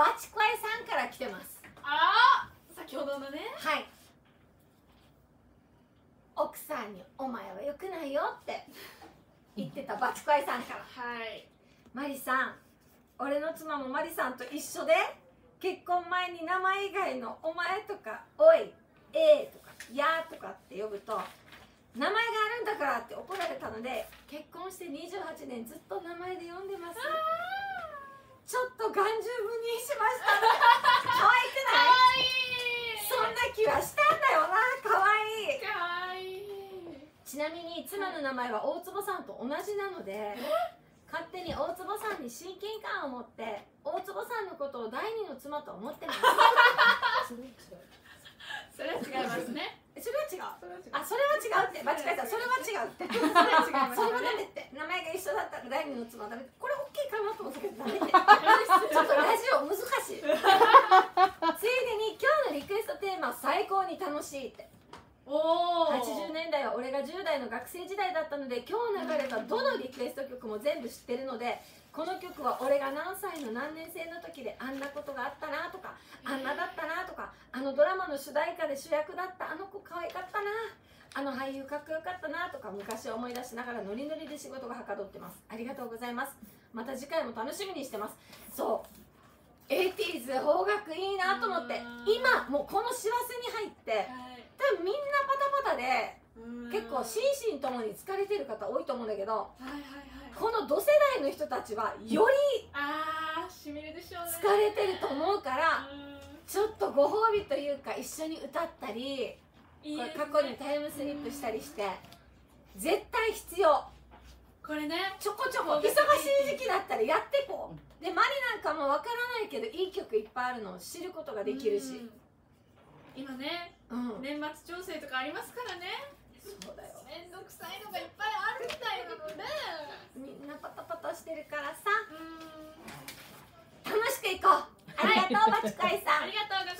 バチコアイさんから来てます。ああ先ほどのね。はい。奥さんに「お前は良くないよ」って。言ってたバチコアイさんから。はい。マリさん俺の妻もマリさんと一緒で結婚前に名前以外の「お前」とか「おい」「えー」とか「や」とかって呼ぶと名前があるんだからって怒られたので結婚して28年ずっと名前で呼んでますちょっと眼中無にしました 可愛くかない？わいい。そんな気はしたんだよな。可愛い。かわい。いちなみに妻の名前は大坪さんと同じなので勝手に大坪さんに親近感を持って大坪さんのことを第二の妻と思ってます。それは違いますね。それは違う。それは違う。あそれは違うって。間違えた。それは違うって。それは違いますそれはダメって。名前が一緒だったら第二の妻はダメこれ OK かなと思ったけど ちょっとラジオ難しい。ついでに今日のリクエストテーマ最高に楽しいって80年代は俺が10代の学生時代だったので今日流れたどのリクエスト曲も全部知ってるのでこの曲は俺が何歳の何年生の時であんなことがあったなとかあんなだったなとかあのドラマの主題歌で主役だったあの子可愛かったなあの俳優かっこよかったなとか昔を思い出しながらノリノリで仕事がはかどってます。ありがとうございます。また次回も楽しみにしてます。そう。80s 邦楽いいなと思ってうん。今もうこの師走に入ってはい。多分みんなでうん。結構心身ともに疲れてる方多いと思うんだけどはいはいはい。この同世代の人たちはよりああしみるでしょうね。疲れてると思うからうん。ちょっとご褒美というか一緒に歌ったりいいね。過去にタイムスリップしたりして絶対必要。これね。ちょこちょこ忙しい時期だったらやってこう。でマリなんかもわからないけどいい曲いっぱいあるのを知ることができるし。うん。今ねうん。年末調整とかありますからね。そうだよ。めんどくさいのがいっぱいあるみたいなのでみんなパタパタしてるからさ。うん。楽しくいこう。ありがとうバチコイさん。ありがとうございます